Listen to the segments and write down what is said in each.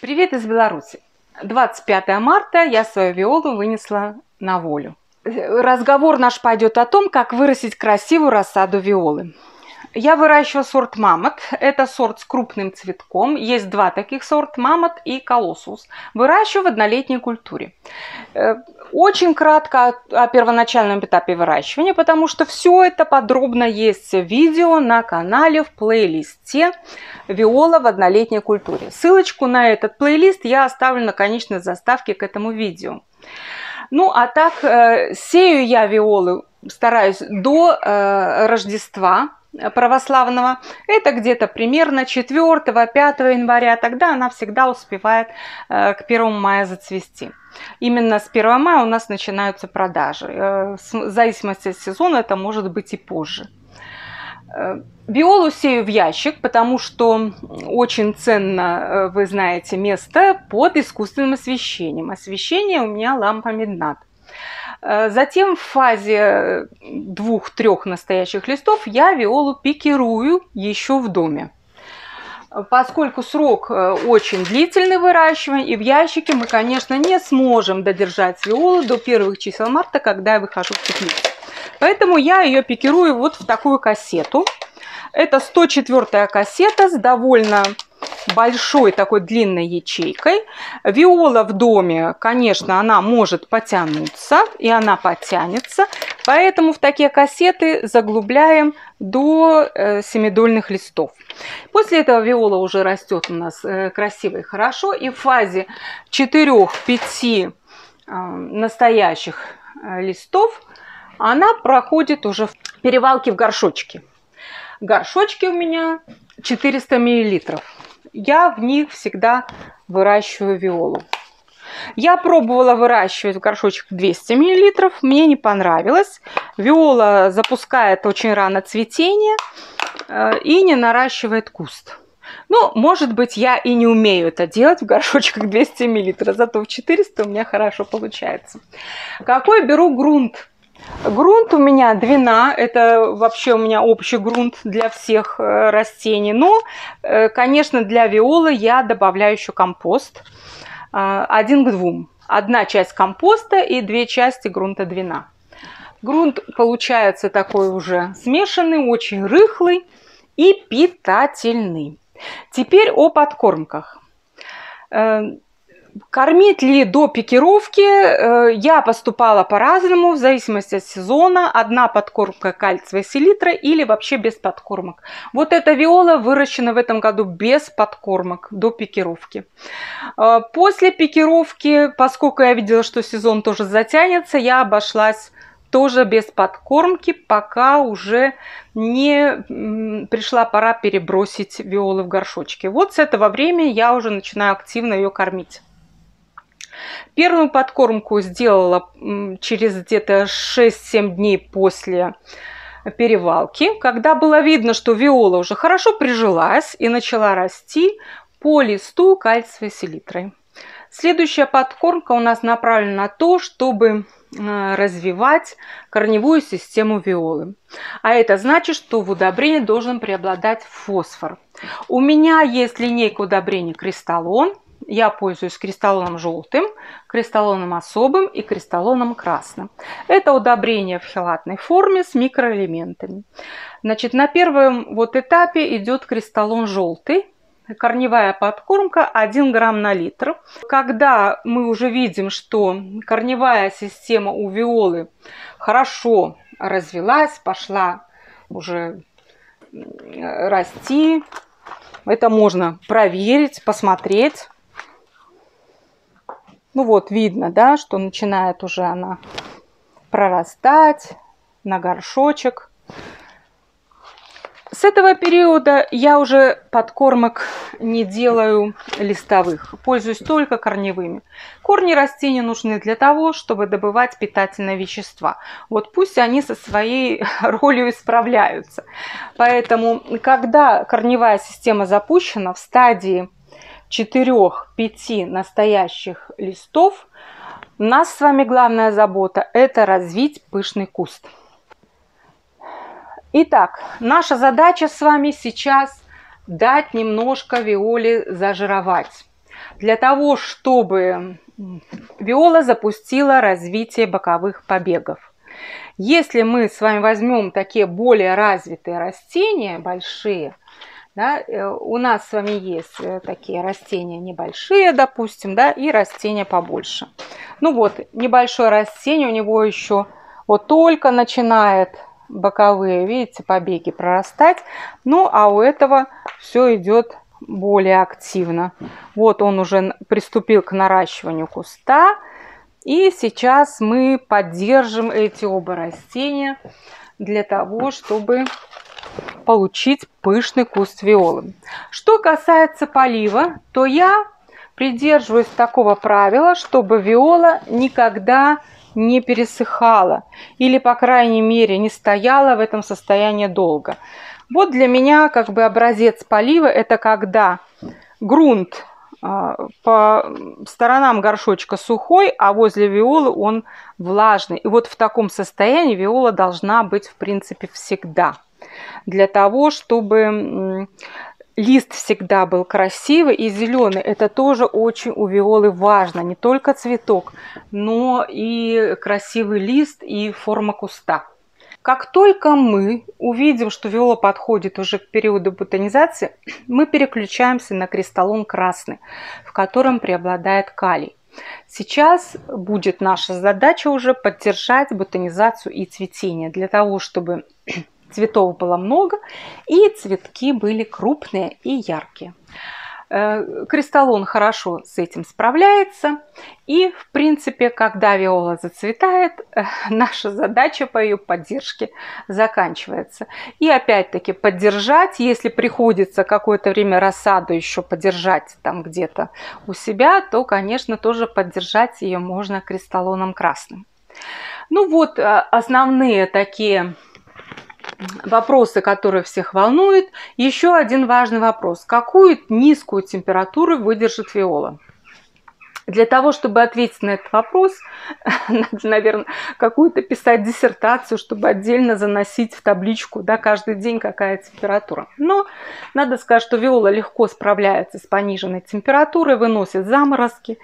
Привет из Беларуси. 25 марта я свою виолу вынесла на волю. Разговор наш пойдет о том, как вырастить красивую рассаду виолы. Я выращиваю сорт мамот. Это сорт с крупным цветком. Есть два таких сорт, мамот и колоссус. Выращиваю в однолетней культуре. Э, очень кратко о первоначальном этапе выращивания, потому что все это подробно есть в видео на канале в плейлисте «Виола в однолетней культуре». Ссылочку на этот плейлист я оставлю на конечной заставке к этому видео. Ну, а так, э, сею я виолы, стараюсь до э, Рождества, православного, это где-то примерно 4-5 января, тогда она всегда успевает э, к 1 мая зацвести. Именно с 1 мая у нас начинаются продажи. Э, в зависимости от сезона это может быть и позже. Э, Виолу сею в ящик, потому что очень ценно, вы знаете, место под искусственным освещением. Освещение у меня лампа Midnat. Э, затем в фазе э, двух-трех настоящих листов я виолу пикирую еще в доме. Поскольку срок э, очень длительный выращивания, и в ящике мы, конечно, не сможем додержать виолу до первых чисел марта, когда я выхожу в теплицу. Поэтому я ее пикирую вот в такую кассету. Это 104 кассета с довольно большой такой длинной ячейкой. Виола в доме, конечно, она может потянуться, и она потянется. Поэтому в такие кассеты заглубляем до э, семидольных листов. После этого виола уже растет у нас э, красиво и хорошо. И в фазе 4-5 э, настоящих листов она проходит уже в перевалке в горшочки. Горшочки у меня 400 миллилитров я в них всегда выращиваю виолу. Я пробовала выращивать в горшочек 200 мл, мне не понравилось. Виола запускает очень рано цветение э, и не наращивает куст. Ну, может быть, я и не умею это делать в горшочках 200 мл, зато в 400 у меня хорошо получается. Какой беру грунт? Грунт у меня двина, это вообще у меня общий грунт для всех э, растений. Но, э, конечно, для виолы я добавляю еще компост. Э, один к двум. Одна часть компоста и две части грунта двина. Грунт получается такой уже смешанный, очень рыхлый и питательный. Теперь о подкормках. Кормить ли до пикировки? Э, я поступала по-разному, в зависимости от сезона. Одна подкормка кальция селитра или вообще без подкормок. Вот эта виола выращена в этом году без подкормок до пикировки. Э, после пикировки, поскольку я видела, что сезон тоже затянется, я обошлась тоже без подкормки, пока уже не пришла пора перебросить виолы в горшочки. Вот с этого времени я уже начинаю активно ее кормить. Первую подкормку сделала через где-то 6-7 дней после перевалки, когда было видно, что виола уже хорошо прижилась и начала расти по листу кальциевой селитрой. Следующая подкормка у нас направлена на то, чтобы э, развивать корневую систему виолы. А это значит, что в удобрении должен преобладать фосфор. У меня есть линейка удобрений кристаллон – я пользуюсь кристаллоном желтым, кристаллоном особым и кристаллоном красным. Это удобрение в хелатной форме с микроэлементами. Значит, на первом вот этапе идет кристаллон желтый, корневая подкормка 1 грамм на литр. Когда мы уже видим, что корневая система у виолы хорошо развилась, пошла уже расти, это можно проверить, посмотреть. Ну вот, видно, да, что начинает уже она прорастать на горшочек. С этого периода я уже подкормок не делаю листовых, пользуюсь только корневыми. Корни растений нужны для того, чтобы добывать питательные вещества. Вот пусть они со своей ролью справляются. Поэтому, когда корневая система запущена в стадии 4-5 настоящих листов, у нас с вами главная забота – это развить пышный куст. Итак, наша задача с вами сейчас дать немножко виоле зажировать. для того, чтобы виола запустила развитие боковых побегов. Если мы с вами возьмем такие более развитые растения, большие, да, э, у нас с вами есть э, такие растения небольшие, допустим, да, и растения побольше. Ну вот, небольшое растение, у него еще вот только начинает боковые, видите, побеги прорастать. Ну, а у этого все идет более активно. Вот он уже приступил к наращиванию куста. И сейчас мы поддержим эти оба растения для того, чтобы получить пышный куст виолы. Что касается полива, то я придерживаюсь такого правила, чтобы виола никогда не пересыхала или, по крайней мере, не стояла в этом состоянии долго. Вот для меня как бы образец полива – это когда грунт а, по сторонам горшочка сухой, а возле виолы он влажный. И вот в таком состоянии виола должна быть, в принципе, всегда. Для того, чтобы лист всегда был красивый и зеленый. Это тоже очень у виолы важно. Не только цветок, но и красивый лист и форма куста. Как только мы увидим, что виола подходит уже к периоду бутонизации, мы переключаемся на кристаллон красный, в котором преобладает калий. Сейчас будет наша задача уже поддержать бутонизацию и цветение для того, чтобы цветов было много и цветки были крупные и яркие. Э, кристаллон хорошо с этим справляется. И, в принципе, когда виола зацветает, э, наша задача по ее поддержке заканчивается. И опять-таки поддержать, если приходится какое-то время рассаду еще поддержать там где-то у себя, то, конечно, тоже поддержать ее можно кристаллоном красным. Ну вот э, основные такие вопросы, которые всех волнуют. Еще один важный вопрос. Какую низкую температуру выдержит виола? Для того, чтобы ответить на этот вопрос, надо, наверное, какую-то писать диссертацию, чтобы отдельно заносить в табличку да, каждый день какая температура. Но надо сказать, что виола легко справляется с пониженной температурой, выносит заморозки.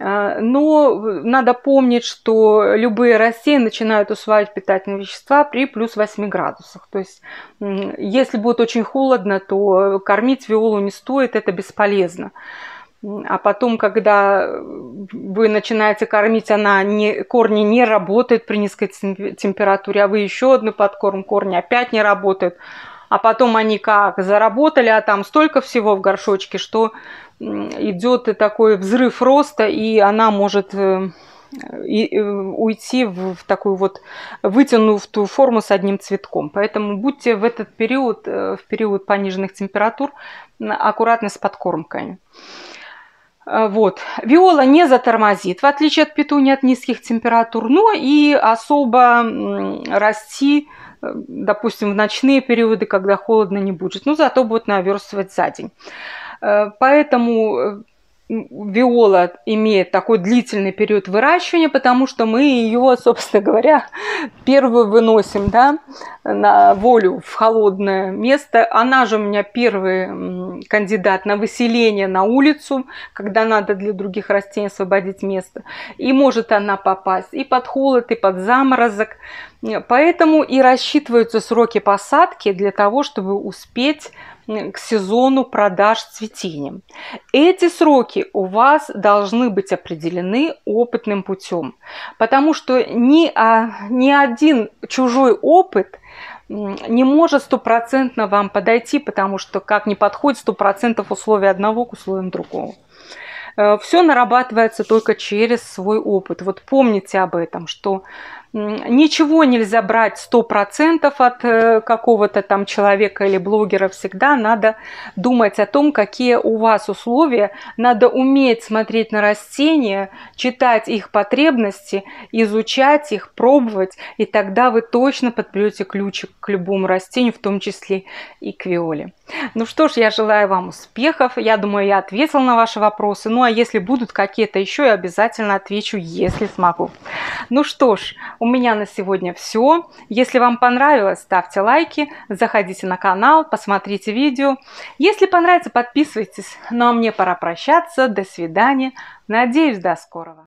А, но надо помнить, что любые растения начинают усваивать питательные вещества при плюс 8 градусах. То есть, если будет очень холодно, то кормить виолу не стоит, это бесполезно. А потом, когда вы начинаете кормить, она не, корни не работают при низкой температуре, а вы еще одну подкорм, корни опять не работают. А потом они как заработали, а там столько всего в горшочке, что идет такой взрыв роста, и она может э, и, уйти в, в такую вот вытянутую форму с одним цветком. Поэтому будьте в этот период, э, в период пониженных температур, аккуратны с подкормкой. Э, вот. Виола не затормозит, в отличие от петуни от низких температур, но и особо расти, допустим, в ночные периоды, когда холодно не будет. Но зато будет наверстывать за день. Э, поэтому э, виола имеет такой длительный период выращивания, потому что мы ее, собственно говоря, первую выносим да, на волю в холодное место. Она же у меня первый кандидат на выселение на улицу, когда надо для других растений освободить место. И может она попасть и под холод, и под заморозок. Поэтому и рассчитываются сроки посадки для того, чтобы успеть к сезону продаж цветения. Эти сроки у вас должны быть определены опытным путем, потому что ни, а, ни один чужой опыт не может стопроцентно вам подойти, потому что как не подходит сто процентов условия одного к условиям другого. Э, Все нарабатывается только через свой опыт. Вот помните об этом, что Ничего нельзя брать 100% от э, какого-то там человека или блогера. Всегда надо думать о том, какие у вас условия. Надо уметь смотреть на растения, читать их потребности, изучать их, пробовать. И тогда вы точно подберете ключик к любому растению, в том числе и к виоле. Ну что ж, я желаю вам успехов. Я думаю, я ответила на ваши вопросы. Ну а если будут какие-то еще, я обязательно отвечу, если смогу. Ну что ж, у меня на сегодня все. Если вам понравилось, ставьте лайки, заходите на канал, посмотрите видео. Если понравится, подписывайтесь. Ну а мне пора прощаться. До свидания. Надеюсь, до скорого.